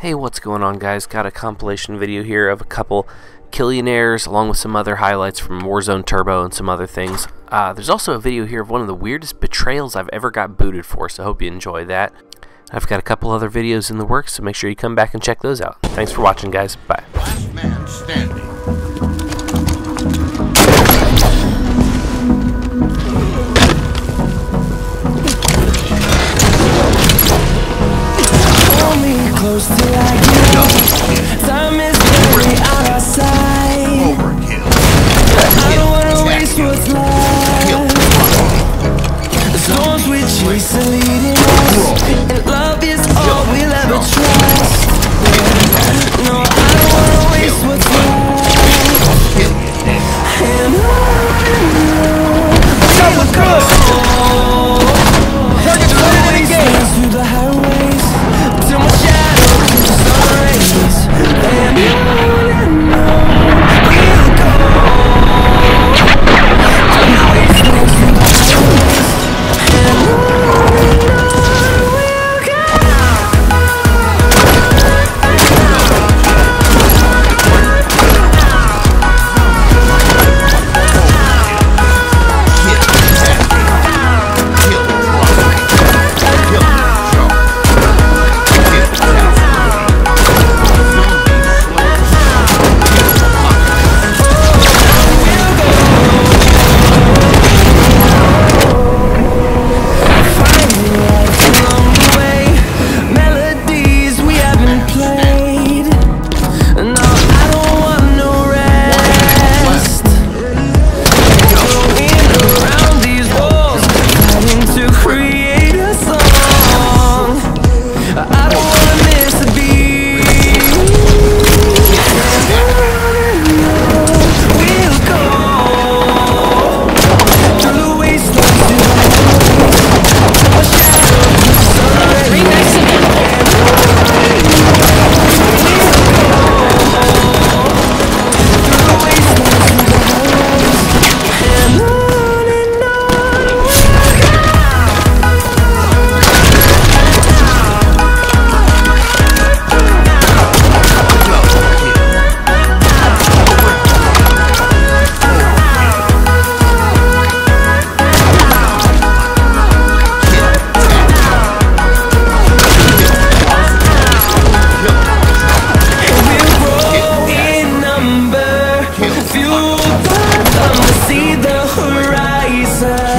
Hey, what's going on guys? Got a compilation video here of a couple Killionaires along with some other highlights from Warzone Turbo and some other things. Uh, there's also a video here of one of the weirdest betrayals I've ever got booted for, so I hope you enjoy that. I've got a couple other videos in the works, so make sure you come back and check those out. Thanks for watching guys. Bye. Recently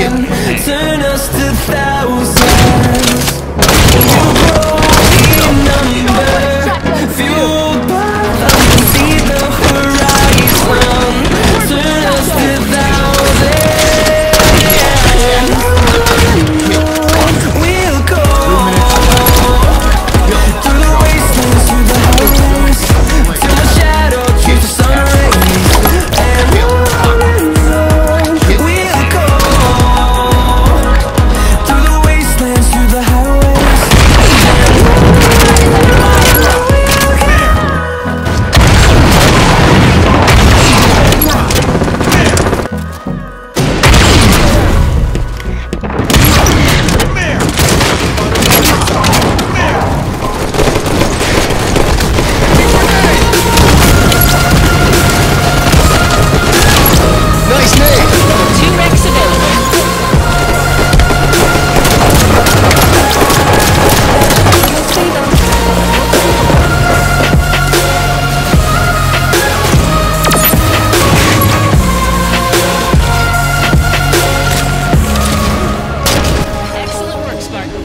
Yeah.